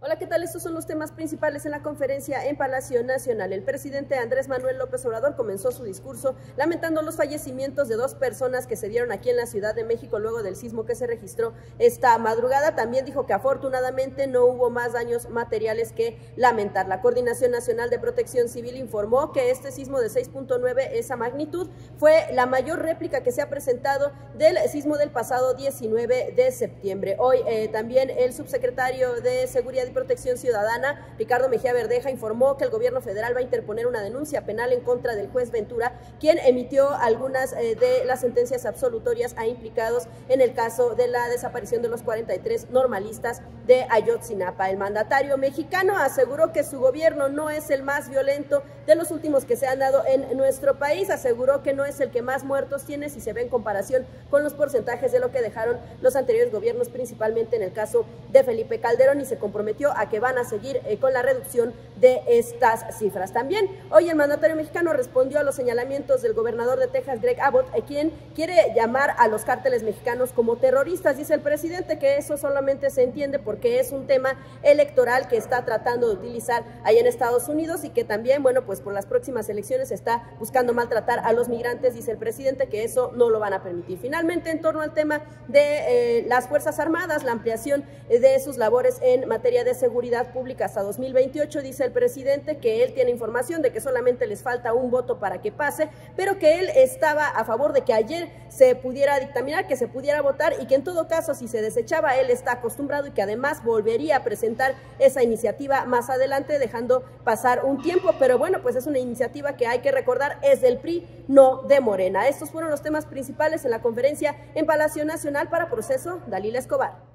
Hola, ¿qué tal? Estos son los temas principales en la conferencia en Palacio Nacional. El presidente Andrés Manuel López Obrador comenzó su discurso lamentando los fallecimientos de dos personas que se dieron aquí en la Ciudad de México luego del sismo que se registró esta madrugada. También dijo que afortunadamente no hubo más daños materiales que lamentar. La Coordinación Nacional de Protección Civil informó que este sismo de 6.9, esa magnitud, fue la mayor réplica que se ha presentado del sismo del pasado 19 de septiembre. Hoy eh, también el subsecretario de Seguridad Protección Ciudadana, Ricardo Mejía Verdeja, informó que el gobierno federal va a interponer una denuncia penal en contra del juez Ventura, quien emitió algunas eh, de las sentencias absolutorias a implicados en el caso de la desaparición de los 43 normalistas de Ayotzinapa. El mandatario mexicano aseguró que su gobierno no es el más violento de los últimos que se han dado en nuestro país, aseguró que no es el que más muertos tiene si se ve en comparación con los porcentajes de lo que dejaron los anteriores gobiernos, principalmente en el caso de Felipe Calderón, y se a que van a seguir eh, con la reducción de estas cifras. También hoy el mandatario mexicano respondió a los señalamientos del gobernador de Texas, Greg Abbott, eh, quien quiere llamar a los cárteles mexicanos como terroristas. Dice el presidente que eso solamente se entiende porque es un tema electoral que está tratando de utilizar ahí en Estados Unidos y que también, bueno, pues por las próximas elecciones está buscando maltratar a los migrantes. Dice el presidente que eso no lo van a permitir. Finalmente, en torno al tema de eh, las Fuerzas Armadas, la ampliación de sus labores en materia de de Seguridad Pública hasta 2028, dice el presidente que él tiene información de que solamente les falta un voto para que pase, pero que él estaba a favor de que ayer se pudiera dictaminar, que se pudiera votar y que en todo caso si se desechaba él está acostumbrado y que además volvería a presentar esa iniciativa más adelante dejando pasar un tiempo, pero bueno, pues es una iniciativa que hay que recordar es del PRI, no de Morena. Estos fueron los temas principales en la conferencia en Palacio Nacional para Proceso Dalila Escobar.